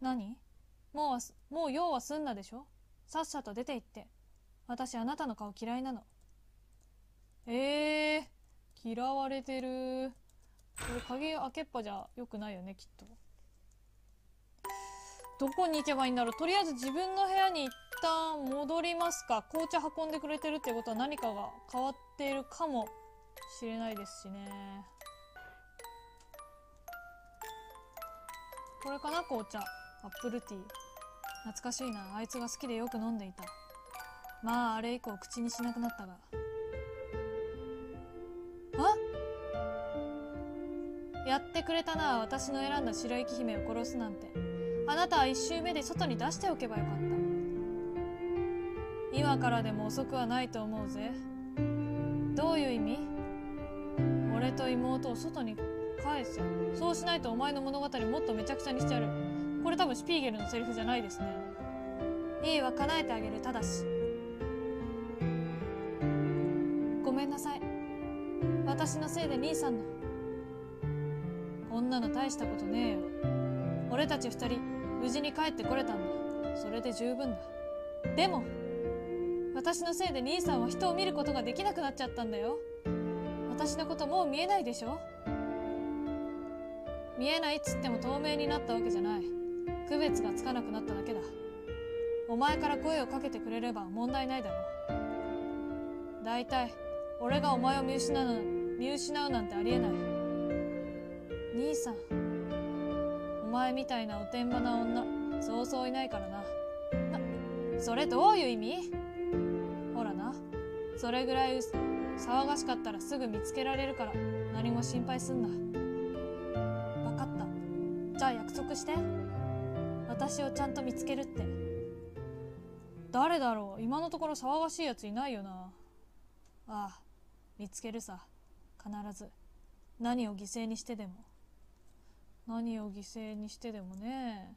何？もう、もう用は済んだでしょ？さっさと出て行って。私あなたの顔嫌いなの。えー、嫌われてる。これ鍵開けっぱじゃ良くないよね、きっと。どこに行けばいいんだろう？とりあえず自分の部屋に一旦戻りますか紅茶運んでくれてるってことは何かが変わっているかもしれないですしねこれかな紅茶アップルティー懐かしいな。あいつが好きでよく飲んでいた。まああれ以降口にしなくなったが。あやってくれたな私の選んだ白雪姫を殺すなんて。あなたは一周目で外に出しておけばよかった。今からでも遅くはないと思うぜ。どういう意味？俺と妹を外に返せ。そうしないとお前の物語もっとめちゃくちゃにしてやる。これ多分シュピーゲルのセリフじゃないですね。いいわ叶えてあげるただし。ごめんなさい。私のせいで兄さんの。こんなの大したことねえよ。俺たち二人無事に帰ってこれたんだ。それで十分だ。でも私のせいで兄さんは人を見ることができなくなっちゃったんだよ。私のこともう見えないでしょ。見えないっつっても透明になったわけじゃない。区別がつかなくなっただけだ。お前から声をかけてくれれば問題ないだろう。だいい俺がお前を見失う見失うなんてありえない。兄さんお前みたいなおてんばな女そうそういないからな。なそれどういう意味？ほらな。それぐらい騒がしかったらすぐ見つけられるから何も心配すんな。分かった。じゃあ約束して。私をちゃんと見つけるって。誰だろう。今のところ騒がしいやついないよな。ああ見つけるさ。必ず。何を犠牲にしてでも。何を犠牲にしてでもね。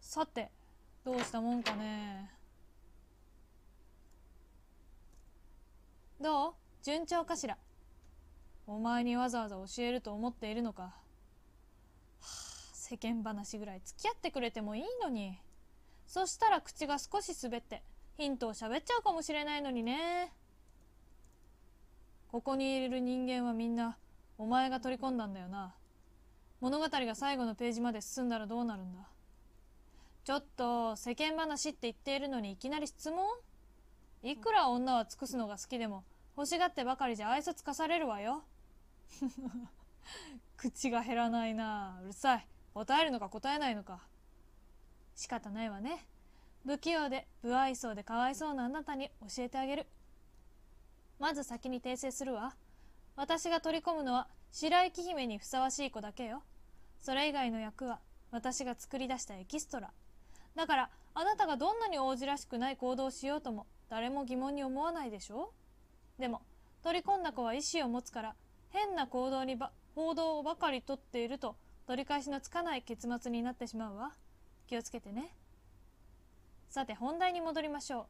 さてどうしたもんかね。どう？順調かしら。お前にわざわざ教えると思っているのか、世間話ぐらい付き合ってくれてもいいのに。そしたら口が少し滑ってヒントを喋っちゃうかもしれないのにね。ここにいる人間はみんなお前が取り込んだんだよな。物語が最後のページまで進んだらどうなるんだ。ちょっと世間話って言っているのにいきなり質問？いくら女は尽くすのが好きでも欲しがってばかりじゃ愛想つかされるわよ。口が減らないな。うるさい。答えるのか答えないのか。仕方ないわね。不器用で不愛想でかわいそうなあなたに教えてあげる。まず先に訂正するわ。私が取り込むのは白雪姫にふさわしい子だけよ。それ以外の役は私が作り出したエキストラ。だからあなたがどんなに王子らしくない行動をしようとも誰も疑問に思わないでしょ。でも取り込んだ子は意志を持つから変な行動にば行動ばかりとっていると取り返しのつかない結末になってしまうわ。気をつけてね。さて本題に戻りましょ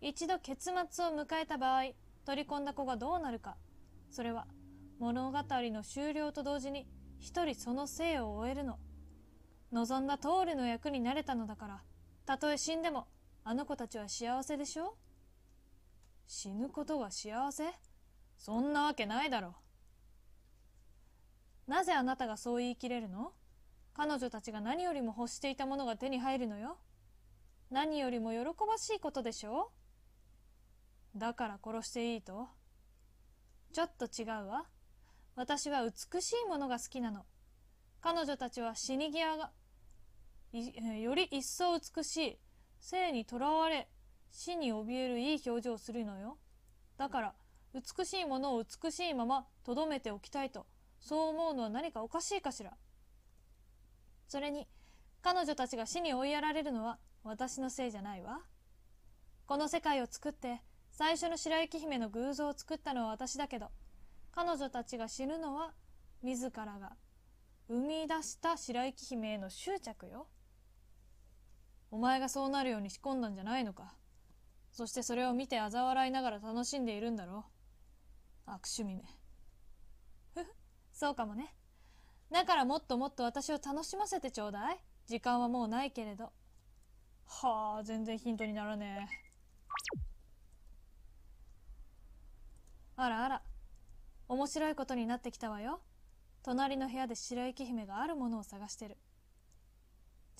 う。一度結末を迎えた場合取り込んだ子がどうなるか。それは物語の終了と同時に一人その生を終えるの。望んだ通りの役になれたのだからたとえ死んでもあの子たちは幸せでしょ？死ぬことが幸せ？そんなわけないだろ。うなぜあなたがそう言い切れるの？彼女たちが何よりも欲していたものが手に入るのよ。何よりも喜ばしいことでしょう？だから殺していいと？ちょっと違うわ。私は美しいものが好きなの。彼女たちは死に際がより一層美しい生にとらわれ死に怯えるいい表情をするのよ。だから美しいものを美しいままとどめておきたいと。そう思うのは何かおかしいかしら。それに彼女たちが死に追いやられるのは私のせいじゃないわ。この世界を作って最初の白雪姫の偶像を作ったのは私だけど彼女たちが死ぬのは自らが生み出した白雪姫への執着よ。お前がそうなるように仕込んだんじゃないのか。そしてそれを見て嘲笑いながら楽しんでいるんだろう。悪趣味め。そうかもね。だからもっともっと私を楽しませてちょうだい。時間はもうないけれど。はあ全然ヒントにならねえ。あらあら。面白いことになってきたわよ。隣の部屋で白雪姫があるものを探してる。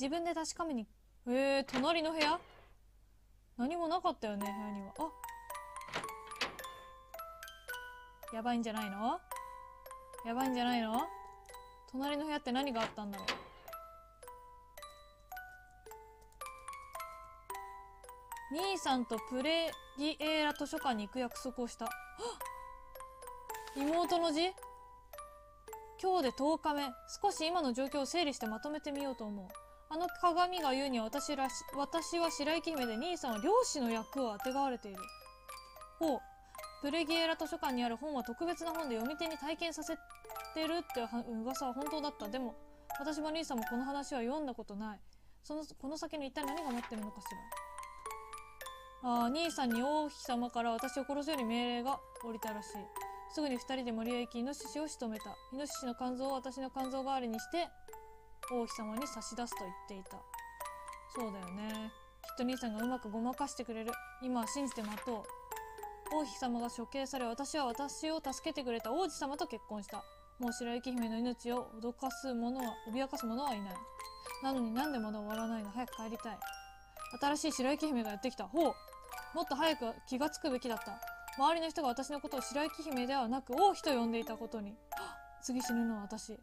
自分で確かめに。えー、隣の部屋？何もなかったよね部屋には。あ。やばいんじゃないの？やばいんじゃないの？隣の部屋って何があったんだろう？兄さんとプレギエーラ図書館に行く約束をした。妹の字？今日で10日目。少し今の状況を整理してまとめてみようと思う。あの鏡が言うには私らし私は白雪姫で兄さんは漁師の役をあてがわれている。ほう。プレギエラ図書館にある本は特別な本で読み手に体験させてるって噂は本当だった。でも私も兄さんもこの話は読んだことない。そのこの先に一体何が待ってるのかしら。ああ兄さんに王妃様から私を殺すように命令が下りたらしい。すぐに2人で森へ行きイノシシを仕留めた。イノシシの肝臓を私の肝臓代わりにして王妃様に差し出すと言っていた。そうだよね。きっと兄さんがうまくごまかしてくれる。今は信じて待とう。王妃様が処刑され私は私を助けてくれた王子様と結婚した。もう白雪姫の命を脅かす者は脅かす者はいない。なのになんでまだ終わらないの？早く帰りたい。新しい白雪姫がやってきた。ほう。もっと早く気がつくべきだった。周りの人が私のことを白雪姫ではなく王妃と呼んでいたことに。次死ぬのは私。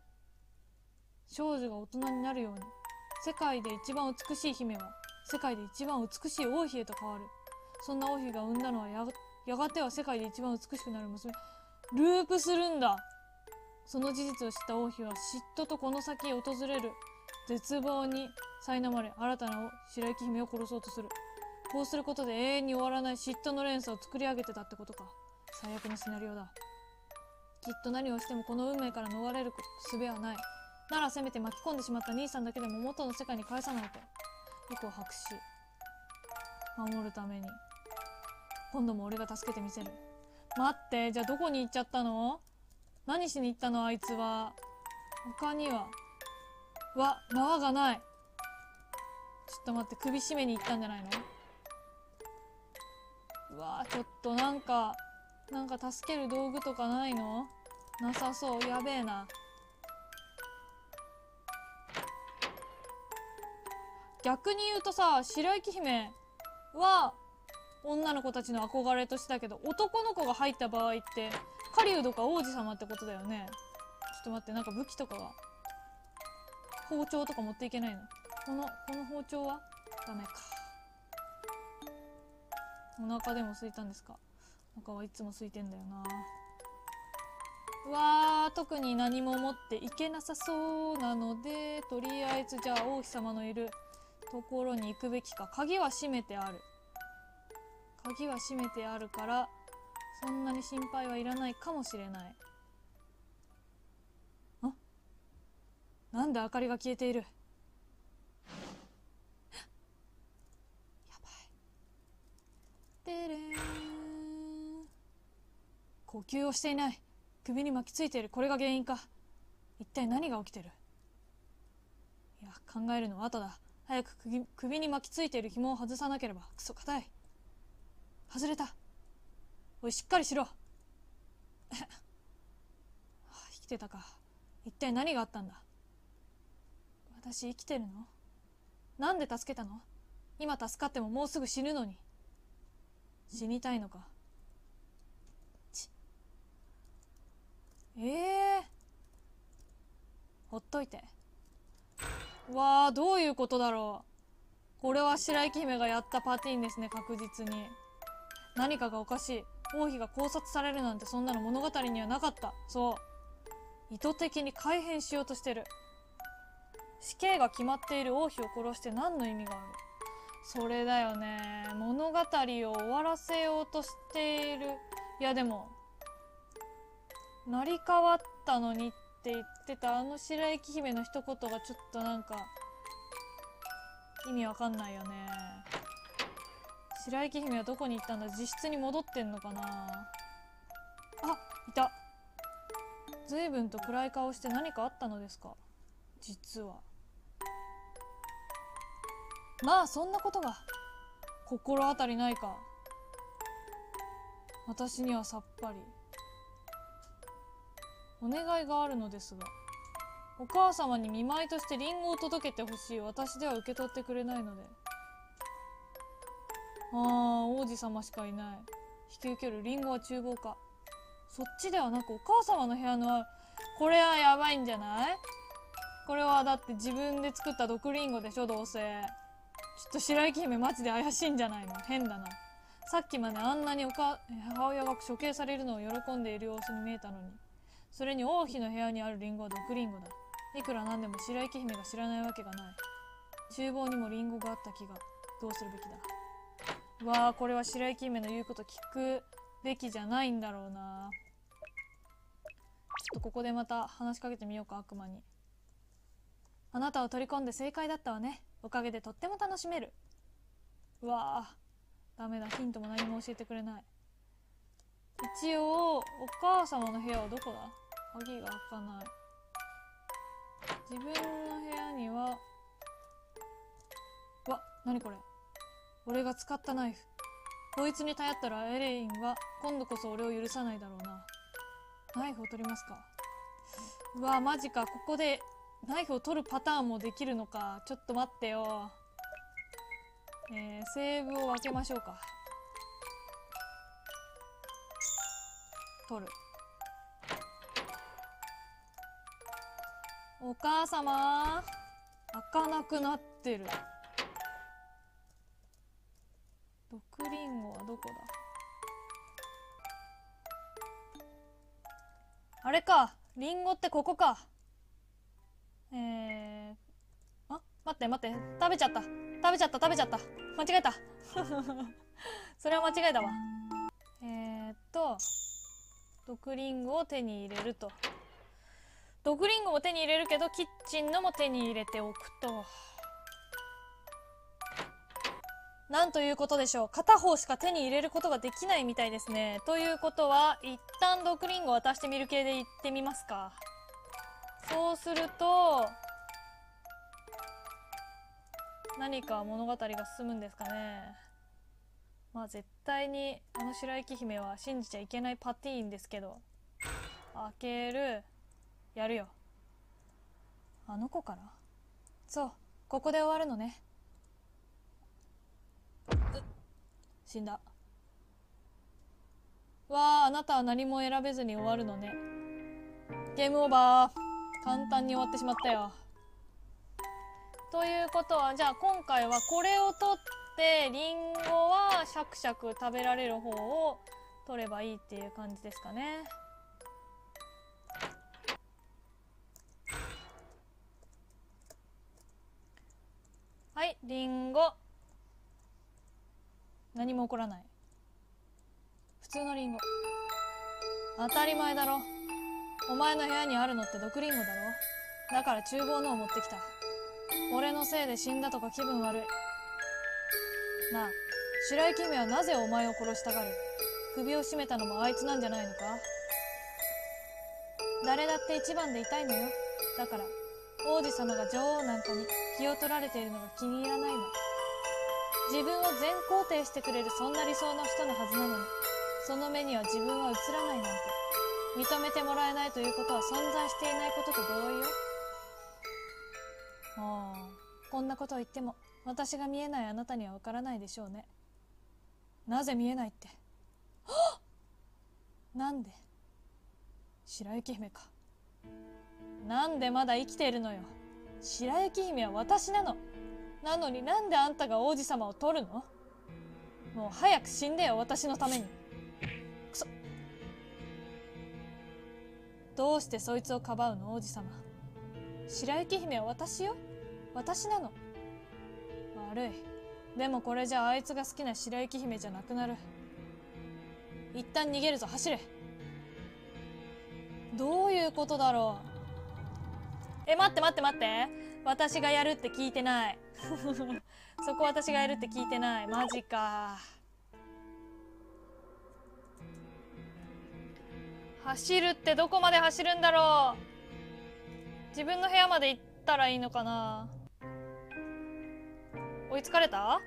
少女が大人になるように。世界で一番美しい姫は世界で一番美しい王妃へと変わる。そんな王妃が産んだのはややがては世界で一番美しくなる娘。ループするんだ。その事実を知った王妃は嫉妬とこの先へ訪れる。絶望に苛まれ新たな白雪姫を殺そうとする。こうすることで永遠に終わらない嫉妬の連鎖を作り上げてたってことか。最悪のシナリオだ。きっと何をしてもこの運命から逃れる術はない。ならせめて巻き込んでしまった兄さんだけでも元の世界に返さないと。息を吐くし守るために。今度も俺が助けてみせる。待って。じゃあどこに行っちゃったの？何しに行ったの？あいつは。他には？わ縄がない。ちょっと待って首絞めに行ったんじゃないの？うわちょっとなんかなんか助ける道具とかないの？なさそう。やべえな。逆に言うとさ白雪姫は女の子たちの憧れとしてだけど男の子が入った場合って狩人か王子様ってことだよね。ちょっと待ってなんか武器とかが包丁とか持っていけないの？このこの包丁は？ダメか。お腹でも空いたんですか？お腹はいつも空いてんだよな。うわー特に何も持っていけなさそうなのでとりあえずじゃあ王妃様のいるところに行くべきか。鍵は閉めてある。鍵は閉めてあるからそんなに心配はいらないかもしれない。あ？なんで明かりが消えている？やばい。てれん。呼吸をしていない。首に巻きついている。これが原因か。一体何が起きてる？いや考えるのは後だ。早く首に巻きついている紐を外さなければ。クソ硬い。外れた。おいしっかりしろ。生きてたか。一体何があったんだ。私生きてるの？なんで助けたの？今助かってももうすぐ死ぬのに。死にたいのか。ええー、ほっといて。わあどういうことだろう。これは白雪姫がやったパティーンですね確実に。何かがおかしい。王妃が考察されるなんてそんなの物語にはなかった。そう。意図的に改変しようとしてる。死刑が決まっている王妃を殺して何の意味がある？それだよね。物語を終わらせようとしている。いやでも成り代わったのにって言ってたあの白雪姫の一言がちょっとなんか意味わかんないよね。白雪姫はどこに行ったんだ？実質に戻ってんのかな？あいた。随分と暗い顔して何かあったのですか？実は。まあそんなことが。心当たりないか。私にはさっぱり。お願いがあるのですが。お母様に見舞いとしてリンゴを届けてほしい。私では受け取ってくれないので。ああ王子様しかいない。引き受けるリンゴは厨房か。そっちではなくお母様の部屋のある。これはやばいんじゃない？これはだって自分で作った毒リンゴでしょどうせ。ちょっと白雪姫マジで怪しいんじゃないの？変だな。さっきまであんなにおか母親が処刑されるのを喜んでいる様子に見えたのに。それに王妃の部屋にあるリンゴは毒リンゴだ。いくらなんでも白雪姫が知らないわけがない。厨房にもリンゴがあった気がどうするべきだ？わあこれは白雪姫の言うこと聞くべきじゃないんだろうな。ちょっとここでまた話しかけてみようか悪魔に。あなたを取り込んで正解だったわね。おかげでとっても楽しめる。うわあダメだヒントも何も教えてくれない。一応お母様の部屋はどこだ？鍵が開かない。自分の部屋にはわ何これ？俺が使ったナイフ。こいつに頼ったらエレインは今度こそ俺を許さないだろうな。ナイフを取りますか。うわマジかここでナイフを取るパターンもできるのか。ちょっと待ってよ。えー、セーブを分けましょうか。取る。お母様開かなくなってる。リンゴはどこだ？あれか。リンゴってここか。えー、あ？待って待って。食べちゃった。食べちゃった食べちゃった。間違えた。それは間違えたわ。えー、っと毒リンゴを手に入れると。毒リンゴも手に入れるけどキッチンのも手に入れておくと。なんということでしょう。片方しか手に入れることができないみたいですね。ということは一旦毒リンゴ渡してみる系でいってみますか。そうすると何か物語が進むんですかね。まあ絶対にあの白雪姫は信じちゃいけないパティーンですけど開けるやるよ。あの子から？そうここで終わるのね。死んだ。わああなたは何も選べずに終わるのね。ゲームオーバー。簡単に終わってしまったよ。ということはじゃあ今回はこれを取ってりんごはシャクシャク食べられる方を取ればいいっていう感じですかね。はいりんご何も起こらない。普通のりんご当たり前だろ。お前の部屋にあるのって毒リンゴだろ。だから厨房のを持ってきた。俺のせいで死んだとか気分悪い。なあ白雪姫はなぜお前を殺したがる。首を絞めたのもあいつなんじゃないのか。誰だって一番でいたいのよ。だから王子様が女王なんかに気を取られているのが気に入らないの。自分を全肯定してくれるそんな理想の人のはずなのにその目には自分は映らないなんて。認めてもらえないということは存在していないことと同意よ。ああこんなことを言っても私が見えないあなたにはわからないでしょうね。なぜ見えないって？なんで？白雪姫か。なんでまだ生きているのよ。白雪姫は私なの。なのになんであんたが王子様を取るの？もう早く死んでよ私のために。くそ。どうしてそいつをかばうの王子様。白雪姫は私よ。私なの。悪い。でもこれじゃあいつが好きな白雪姫じゃなくなる。一旦逃げるぞ走れ。どういうことだろう。え待って待って待って。私がやるって聞いてない。そこ私がやるって聞いてない。マジか。走るってどこまで走るんだろう。自分の部屋まで行ったらいいのかな。追いつかれた？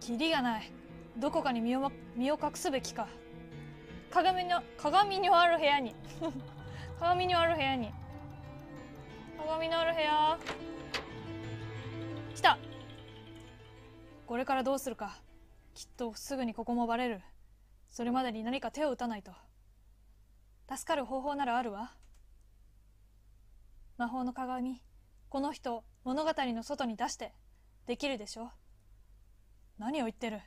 キリがない。どこかに身を身を隠すべきか鏡の鏡のある部屋に。鏡のある部屋に。鏡のある部屋。来た。これからどうするか。きっとすぐにここもバレる。それまでに何か手を打たないと。助かる方法ならあるわ。魔法の鏡。この人物語の外に出してできるでしょ。何を言ってる。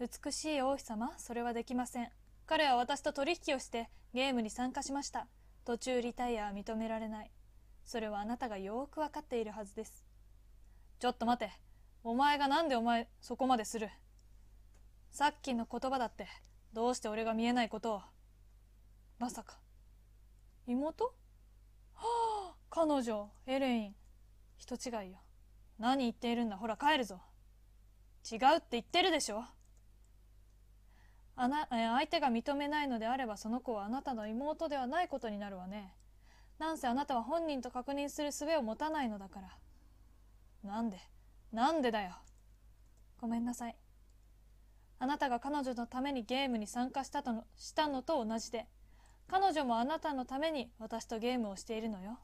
美しい王妃様それはできません。彼は私と取引をしてゲームに参加しました。途中リタイアは認められない。それはあなたがよく分かっているはずです。ちょっと待て。お前がなんでお前そこまでする？さっきの言葉だってどうして俺が見えないことを？まさか。妹？はあ彼女エレイン。人違いよ。何言っているんだ。ほら帰るぞ。違うって言ってるでしょ。あな相手が認めないのであればその子はあなたの妹ではないことになるわね。なんせあなたは本人と確認する術を持たないのだから。なんで？なんでだよ。ごめんなさい。あなたが彼女のためにゲームに参加したとのしたのと同じで。彼女もあなたのために私とゲームをしているのよ。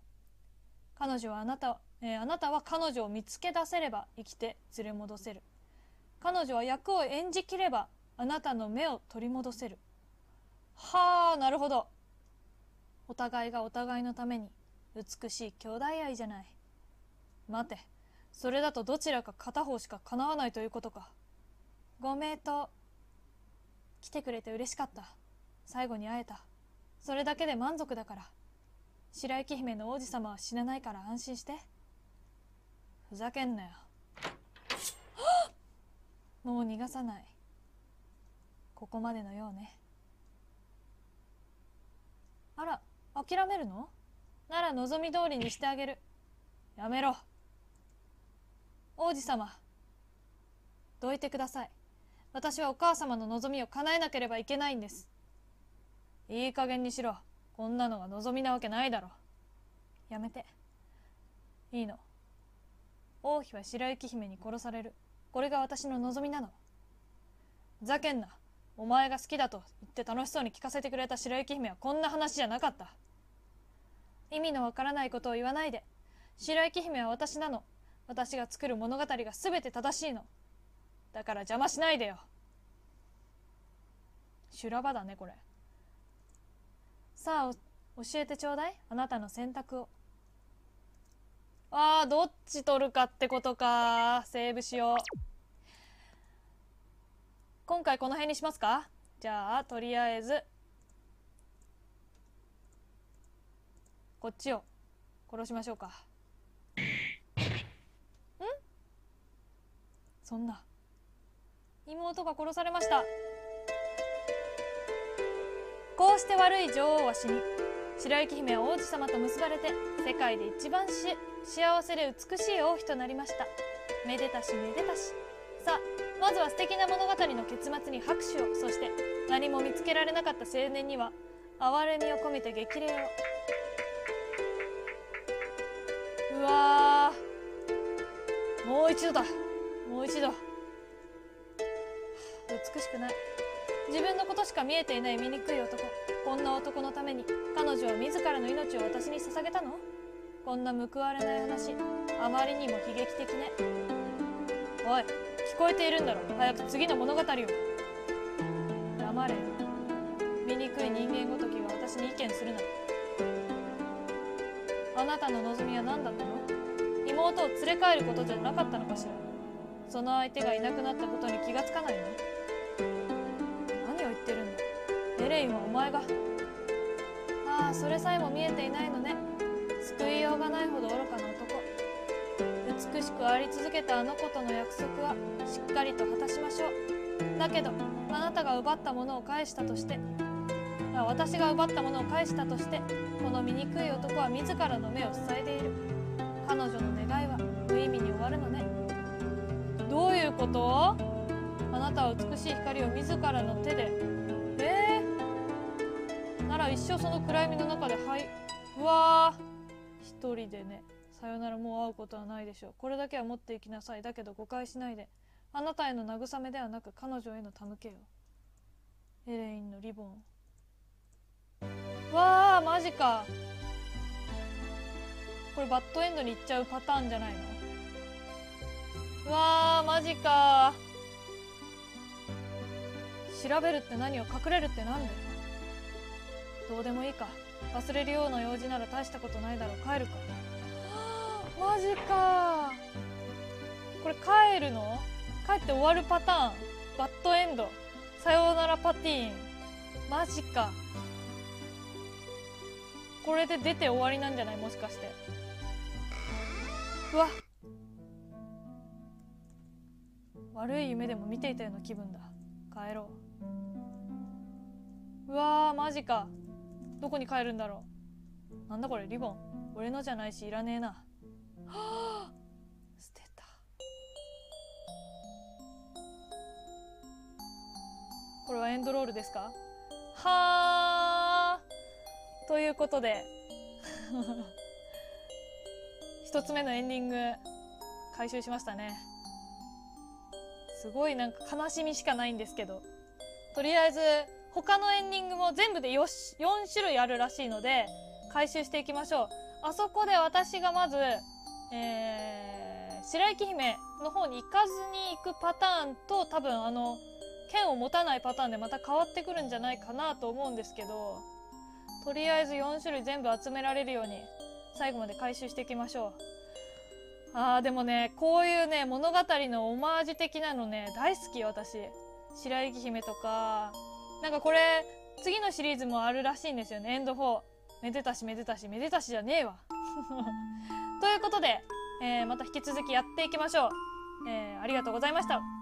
彼女はあなた、えー、あなたは彼女を見つけ出せれば生きて連れ戻せる。彼女は役を演じきればあなたの目を取り戻せる。はあなるほど。お互いがお互いのために美しい兄弟愛じゃない。待て。それだとどちらか片方しか叶わないということか。ご名答。来てくれて嬉しかった。最後に会えた。それだけで満足だから。白雪姫の王子様は死なないから安心して。ふざけんなよ。もう逃がさない。ここまでのようね。あら諦めるの？なら望み通りにしてあげる。やめろ。王子様どいてください。私はお母様の望みを叶えなければいけないんです。いい加減にしろ。こんなのが望みなわけないだろ。やめて。いいの。王妃は白雪姫に殺される。これが私の望みなの。ざけんな。お前が好きだと言って楽しそうに聞かせてくれた白雪姫はこんな話じゃなかった。意味のわからないことを言わないで。白雪姫は私なの。私が作る物語が全て正しいの。だから邪魔しないでよ。修羅場だねこれ。さあ教えてちょうだい。あなたの選択を。あーどっち取るかってことか。セーブしよう。今回この辺にしますか？じゃあとりあえずこっちを殺しましょうか。ん？そんな。妹が殺されました。こうして悪い女王は死に白雪姫は王子様と結ばれて世界で一番し幸せで美しい王妃となりました。めでたしめでたし。さ。あまずは素敵な物語の結末に拍手を。そして何も見つけられなかった青年には哀れみを込めて激励を。うわもう一度だ。もう一度。美しくない。自分のことしか見えていない醜い男。こんな男のために彼女は自らの命を私に捧げたの？こんな報われない話。あまりにも悲劇的ね。おい。聞こえているんだろう。早く次の物語を。黙れ。醜い人間ごときが私に意見するなあなたの望みは何だったの？妹を連れ帰ることじゃなかったのかしら？その相手がいなくなったことに気がつかないの？何を言ってるんだ？エレインはお前が。ああそれさえも見えていないのね。救いようがないほど愚か美しくあり続けたあの子との約束はしっかりと果たしましょう。だけどあなたが奪ったものを返したとして私が奪ったものを返したとしてこの醜い男は自らの目を塞いでいる。彼女の願いは無意味に終わるのね。どういうこと？あなたは美しい光を自らの手でえー、なら一生その暗闇の中ではいうわー。一人でね。さよならもう会うことはないでしょう。これだけは持っていきなさい。だけど誤解しないで。あなたへの慰めではなく彼女への手向けよエレインのリボン。わあマジか。これバッドエンドに行っちゃうパターンじゃないの？わあマジか。調べるって何を隠れるってなんで？どうでもいいか。忘れるような用事なら大したことないだろう。帰るか。マジか。これ帰るの？帰って終わるパターン。バッドエンド。さようならパティーン。マジか。これで出て終わりなんじゃない？もしかして。うわ。悪い夢でも見ていたような気分だ。帰ろう。うわーマジか。どこに帰るんだろう。なんだこれリボン。俺のじゃないしいらねえな。はあ捨てた。これはエンドロールですか？はあ。ということで。一つ目のエンディング回収しましたね。すごいなんか悲しみしかないんですけど。とりあえず他のエンディングも全部でよし4種類あるらしいので回収していきましょう。あそこで私がまず、えー、白雪姫の方に行かずに行くパターンと多分あの剣を持たないパターンでまた変わってくるんじゃないかなと思うんですけどとりあえず4種類全部集められるように最後まで回収していきましょう。あーでもねこういうね物語のオマージュ的なのね大好き私。白雪姫とか。なんかこれ次のシリーズもあるらしいんですよねエンド4めでたしめでたしめでたしじゃねえわ。ということで、えー、また引き続きやっていきましょう、えー、ありがとうございました。